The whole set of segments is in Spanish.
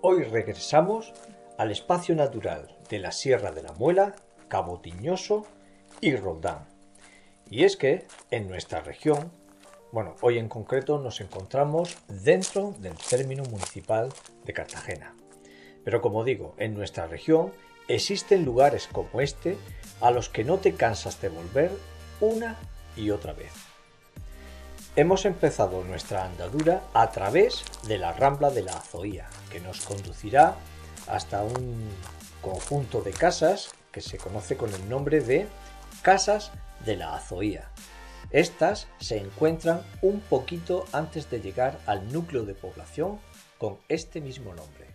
Hoy regresamos al espacio natural de la Sierra de la Muela, Cabo Tiñoso y Roldán. Y es que en nuestra región, bueno, hoy en concreto nos encontramos dentro del término municipal de Cartagena. Pero como digo, en nuestra región existen lugares como este a los que no te cansas de volver una y otra vez. Hemos empezado nuestra andadura a través de la Rambla de la Azoía, que nos conducirá hasta un conjunto de casas que se conoce con el nombre de Casas de la Azoía. Estas se encuentran un poquito antes de llegar al núcleo de población con este mismo nombre.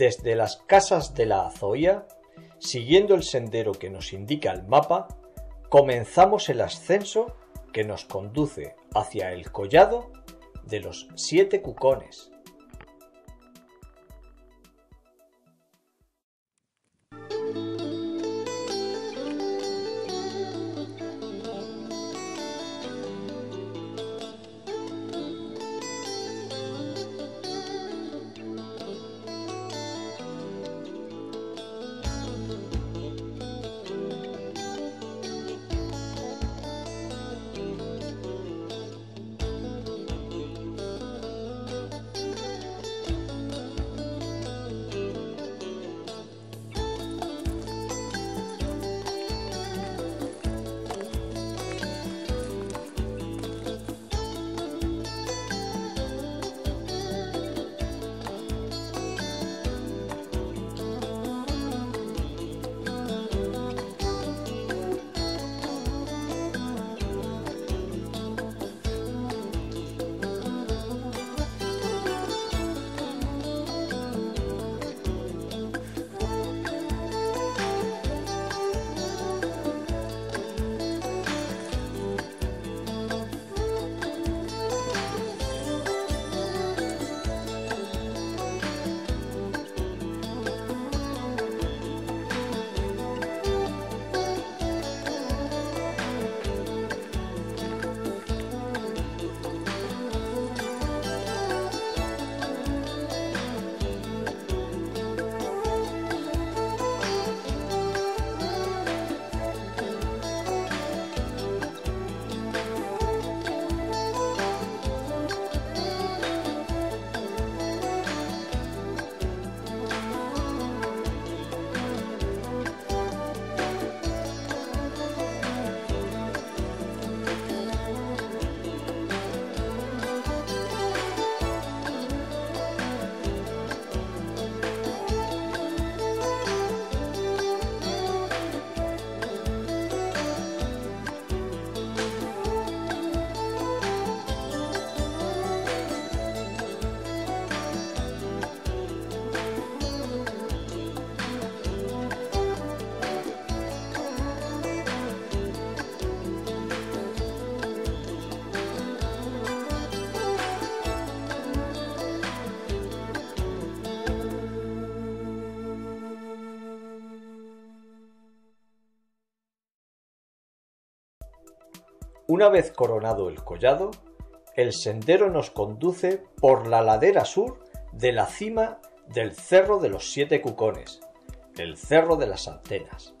Desde las casas de la Azoía, siguiendo el sendero que nos indica el mapa, comenzamos el ascenso que nos conduce hacia el collado de los siete cucones. Una vez coronado el collado, el sendero nos conduce por la ladera sur de la cima del Cerro de los Siete Cucones, el Cerro de las Antenas,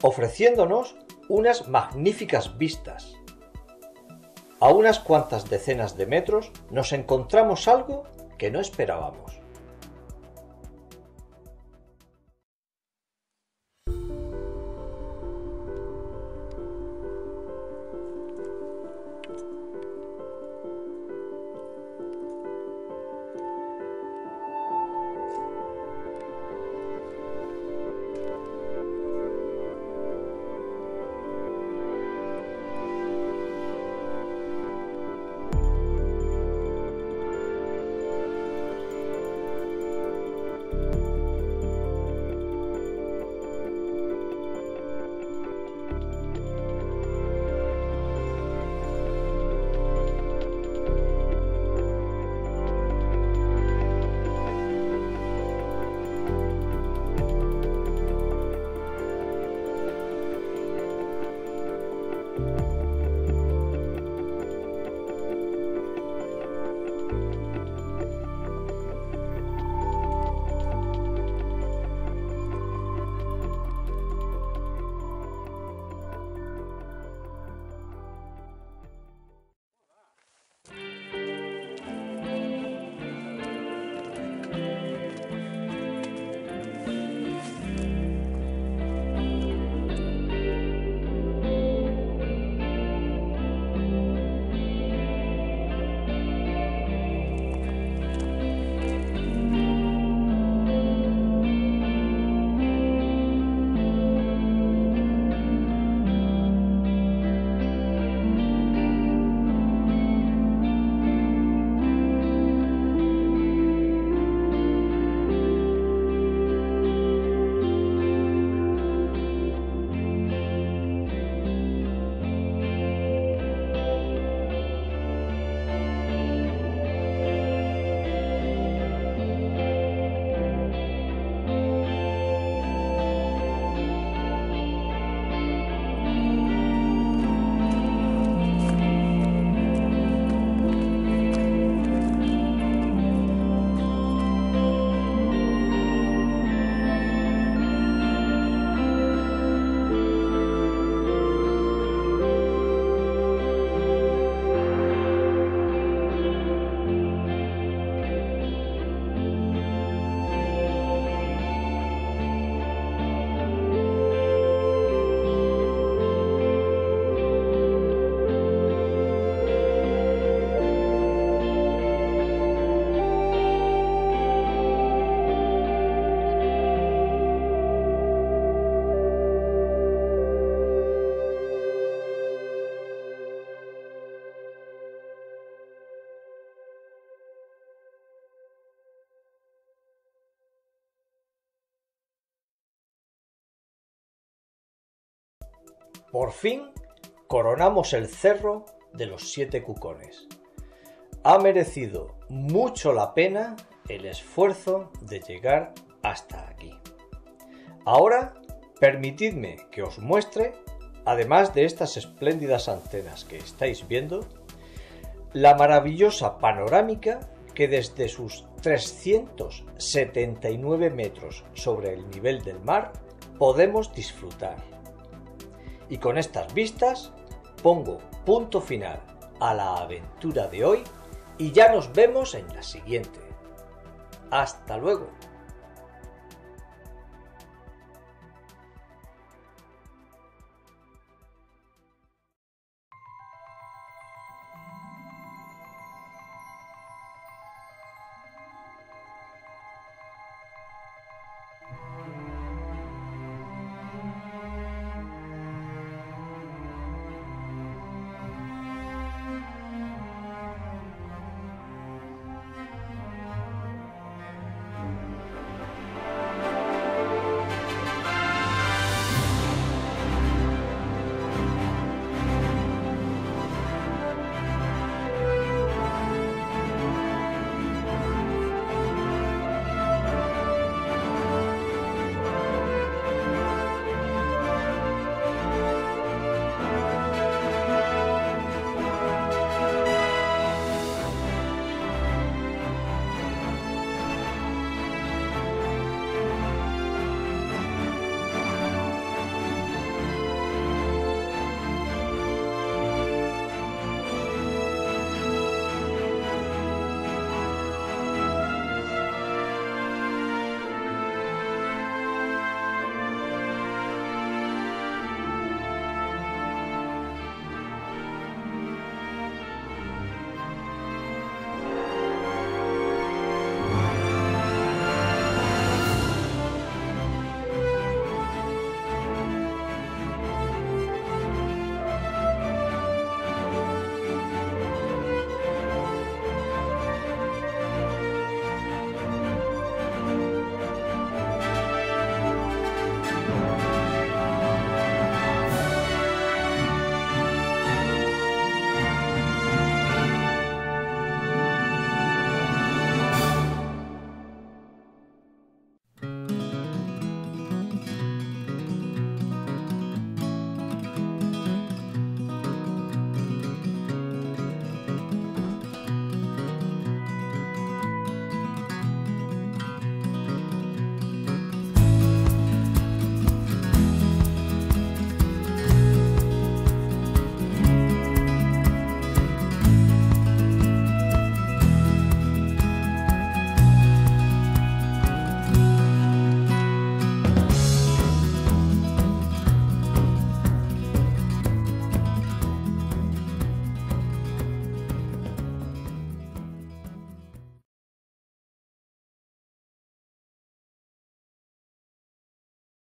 ofreciéndonos unas magníficas vistas. A unas cuantas decenas de metros nos encontramos algo que no esperábamos. Por fin coronamos el cerro de los siete cucones. Ha merecido mucho la pena el esfuerzo de llegar hasta aquí. Ahora, permitidme que os muestre, además de estas espléndidas antenas que estáis viendo, la maravillosa panorámica que desde sus 379 metros sobre el nivel del mar podemos disfrutar. Y con estas vistas pongo punto final a la aventura de hoy y ya nos vemos en la siguiente. Hasta luego.